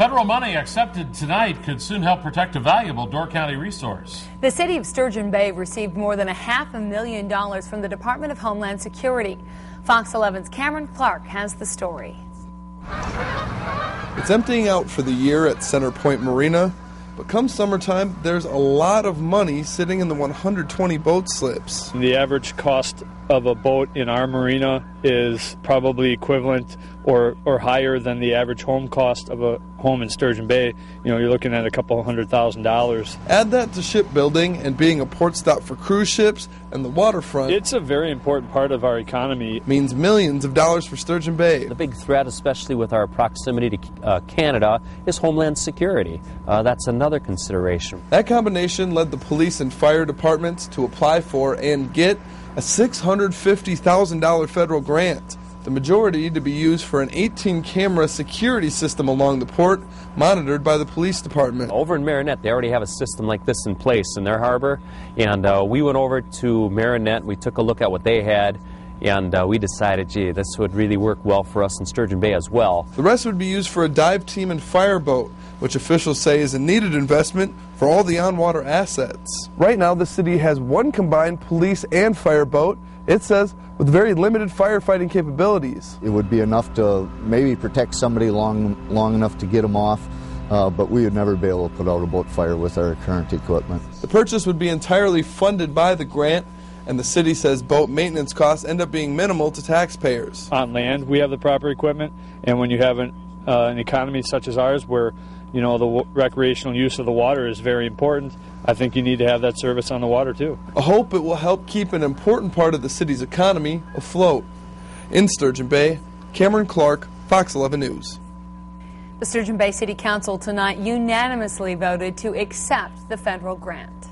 Federal money accepted tonight could soon help protect a valuable Door County resource. The city of Sturgeon Bay received more than a half a million dollars from the Department of Homeland Security. Fox 11's Cameron Clark has the story. It's emptying out for the year at Center Point Marina, but come summertime, there's a lot of money sitting in the 120 boat slips. The average cost of a boat in our marina is probably equivalent or, or higher than the average home cost of a home in Sturgeon Bay. You know, you're looking at a couple hundred thousand dollars. Add that to shipbuilding and being a port stop for cruise ships and the waterfront. It's a very important part of our economy. Means millions of dollars for Sturgeon Bay. The big threat, especially with our proximity to uh, Canada, is homeland security. Uh, that's another consideration. That combination led the police and fire departments to apply for and get a $650,000 federal grant the majority to be used for an 18 camera security system along the port, monitored by the police department. Over in Marinette, they already have a system like this in place in their harbor, and uh, we went over to Marinette, we took a look at what they had. And uh, we decided, gee, this would really work well for us in Sturgeon Bay as well. The rest would be used for a dive team and fireboat, which officials say is a needed investment for all the on water assets. Right now, the city has one combined police and fire boat, It says with very limited firefighting capabilities. It would be enough to maybe protect somebody long, long enough to get them off, uh, but we would never be able to put out a boat fire with our current equipment. The purchase would be entirely funded by the grant, and the city says boat maintenance costs end up being minimal to taxpayers. On land, we have the proper equipment, and when you have an, uh, an economy such as ours where you know, the w- recreational use of the water is very important. I think you need to have that service on the water too. I hope it will help keep an important part of the city's economy afloat. In Sturgeon Bay, Cameron Clark, Fox 11 News. The Sturgeon Bay City Council tonight unanimously voted to accept the federal grant.